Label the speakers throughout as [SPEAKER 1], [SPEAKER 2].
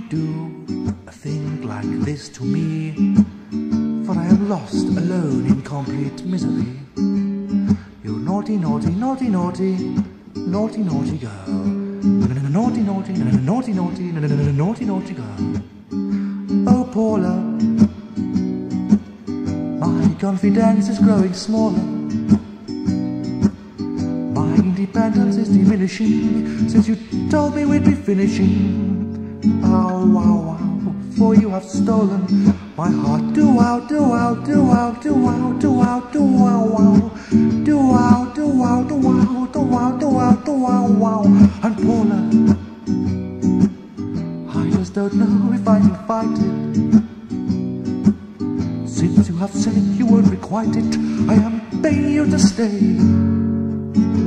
[SPEAKER 1] do a thing like this to me? For I am lost, alone, in complete misery. You naughty, naughty, naughty, naughty, naughty, naughty girl. Naughty, naughty, naughty, naughty, naughty, naughty girl. Oh, Paula, my confidence is growing smaller. My independence is diminishing since you told me we'd be finishing. Ow, wow, wow, for you have stolen my heart. Do wow, do wow, do wow, do wow, do wow, do wow, wow. Do wow, do wow, do wow, do wow, do wow, do wow, wow. And Paula, I just don't know if I can fight it. Since you have said you won't requite it, I am begging you to stay.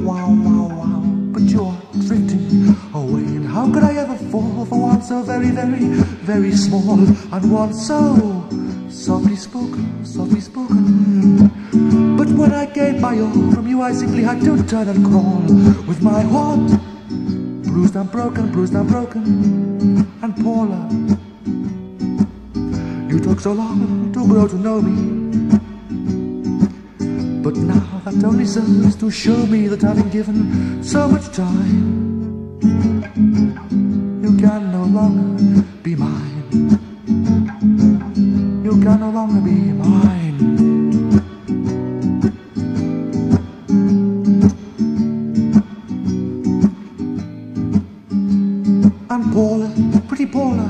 [SPEAKER 1] Wow, wow, fall for one so very, very, very small and one so softly spoken, softly spoken? But when I gave my all from you, I simply had to turn and crawl with my heart bruised and broken, bruised and broken. And Paula, you took so long to grow to know me. But now that only serves to show me that having given so much time, you can no longer be mine. You can no longer be mine. I'm Paula, pretty Paula.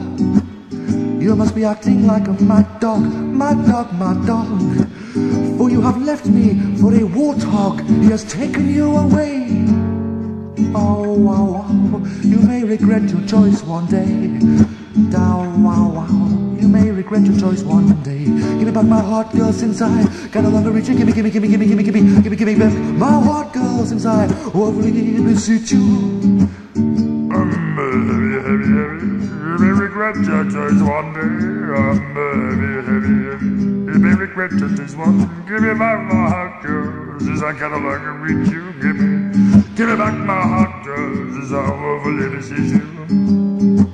[SPEAKER 1] You must be acting like a mad dog, mad dog, mad dog. For you have left me for a warthog. He has taken you away. Oh, wow, wow. You may regret your choice one day. Down, wow, wow. You may regret your choice one day. Give me back my heart, girl, since I can no longer reach. Give me, give me, give me, give me, give me, give me, give me, give me back my heart, girl, since I overly beseech you.
[SPEAKER 2] Heavy, heavy. You may regret your choice one day. Heavy. Regret your choice one. Give me back my heart, girl, since I can no longer reach you. Give me, give me back my heart, girl, since I overly beseech you.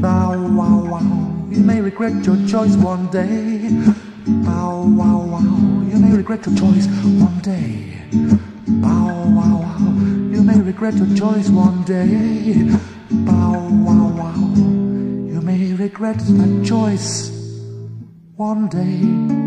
[SPEAKER 1] Bow wow wow, you may regret your choice one day. Bow wow wow, you may regret your choice one day. Bow wow wow, you may regret your choice one day. Bow wow wow, you may regret that choice one day.